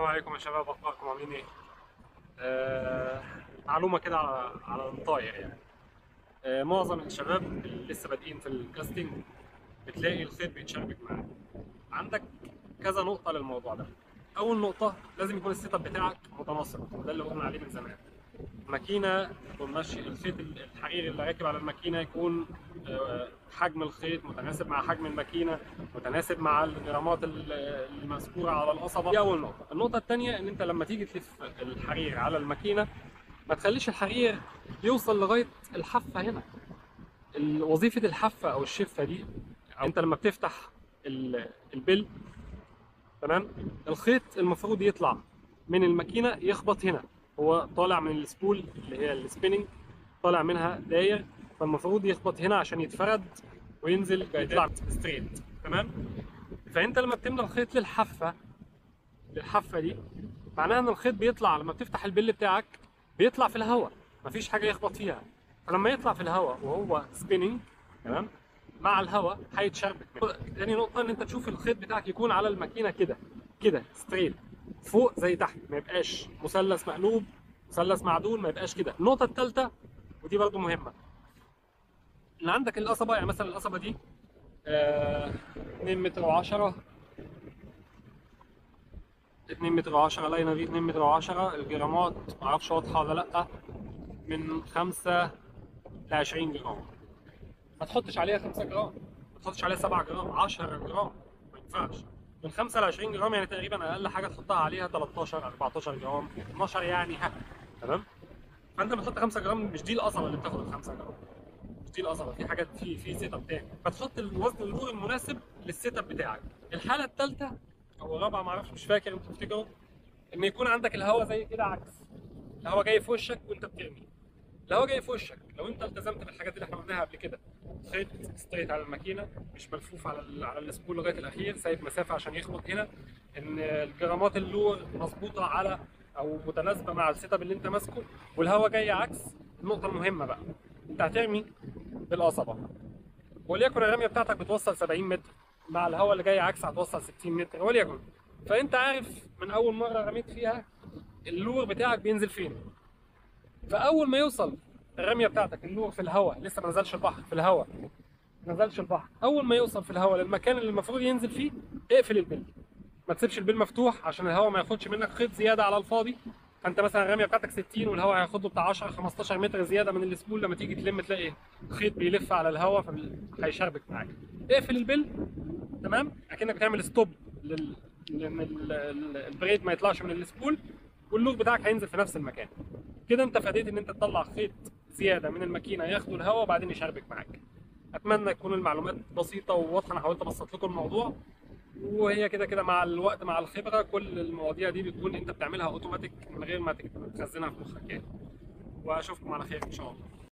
عليكم يا شباب أخباركم؟ عاملين إيه؟ آه معلومة كده على على الطاير يعني. آه معظم الشباب اللي لسه بادئين في ال casting بتلاقي الخيط بيتشربك معاه عندك كذا نقطة للموضوع ده. أول نقطة لازم يكون ال setup بتاعك متناسق وده اللي قلنا عليه من زمان. ماكينة تكون ماشي الخيط الحريري اللي راكب على الماكينة يكون آه، حجم الخيط متناسب مع حجم الماكينة متناسب مع الجرامات ال- المذكورة على القصبة. دي أول نقطة. النقطة الثانية إن أنت لما تيجي تلف الحرير على الماكينة ما تخليش الحرير يوصل لغاية الحافة هنا. وظيفة الحافة أو الشفة دي أنت لما بتفتح ال- ال bail تمام؟ الخيط المفروض يطلع من الماكينة يخبط هنا. هو طالع من ال spool اللي هي ال spinning طالع منها داير فالمفروض يخبط هنا عشان يتفرد وينزل يطلع straight تمام؟ فأنت لما بتملى الخيط للحافة للحافة دي معناها إن الخيط بيطلع لما بتفتح ال bail بتاعك بيطلع في الهواء. مفيش حاجة يخبط فيها. فلما يطلع في الهواء وهو spinning تمام؟ مع الهواء هيتشربك. تاني نقطة إن أنت تشوف الخيط بتاعك يكون على الماكينة كده كده straight فوق زي تحت ما يبقاش مثلث مقلوب مثلث معدول ما يبقاش كده. النقطة الثالثه ودي برضو مهمة. ان عندك القصبة يعني مثلا القصبة دي آه 2 متر و10 2 متر و10 لاينه دي 2 متر و10 الجرامات معرفش واضحة ولا لأ من 5 ل 20 جرام. ما تحطش عليها 5 جرام ما تحطش عليها 7 جرام 10 جرام ما ينفعش. من 5 ل 20 جرام يعني تقريبا أقل حاجة تحطها عليها 13 14 جرام 12 يعني ها تمام؟ فأنت بتحط 5 جرام مش دي القصبة اللي بتاخد ال 5 جرام. مش دي القصبة في حاجات في في setup تاني. فتحط الوزن ال lure المناسب لل setup بتاعك. الحالة الثالثه أو الرابعة معرفش مش فاكر أنتوا تفتكروا إن يكون عندك الهواء زي كده عكس. الهواء جاي في وشك وأنت بترمي الهواء جاي في وشك. لو أنت التزمت بالحاجات اللي إحنا قلناها قبل كده. خيط straight على الماكينة مش ملفوف على على ال spool لغاية الأخير سايب مسافة عشان يخبط هنا إن الجرامات ال lure مظبوطة على أو متناسبة مع ال setup اللي أنت ماسكه والهواء جاي عكس النقطة المهمة بقى. أنت هترمي بالقصبة. وليكن الرمية بتاعتك بتوصل 70 متر مع الهواء اللي جاي عكس هتوصل 60 متر. وليكن. فأنت عارف من أول مرة رميت فيها ال lure بتاعك بينزل فين. فأول ما يوصل الرمية بتاعتك ال lure في الهواء لسه ما نزلش البحر في الهواء. ما نزلش البحر. أول ما يوصل في الهواء للمكان اللي المفروض ينزل فيه اقفل ال bail ما تسيبش ال bail مفتوح عشان الهواء ما ياخدش منك خيط زيادة على الفاضي. فأنت مثلا الرمية بتاعتك 60 والهواء هياخد له بتاع 10 15 متر زيادة من ال spool لما تيجي تلم تلاقي خيط بيلف على الهواء فهيشربك معاك. اقفل ال bail تمام؟ أكنك بتعمل stop لل ال braid ما يطلعش من ال spool وال lure بتاعك هينزل في نفس المكان. كده أنت تفاديت إن أنت تطلع خيط زيادة من الماكينة ياخدوا الهواء وبعدين يشربك معاك. أتمنى تكون المعلومات بسيطة وواضحة. أنا حاولت أبسط لكم الموضوع. وهي كده كده مع الوقت مع الخبرة كل المواضيع دي بتكون أنت بتعملها اوتوماتيك من غير ما تخزنها في مخك يعني. وأشوفكم على خير إن شاء الله.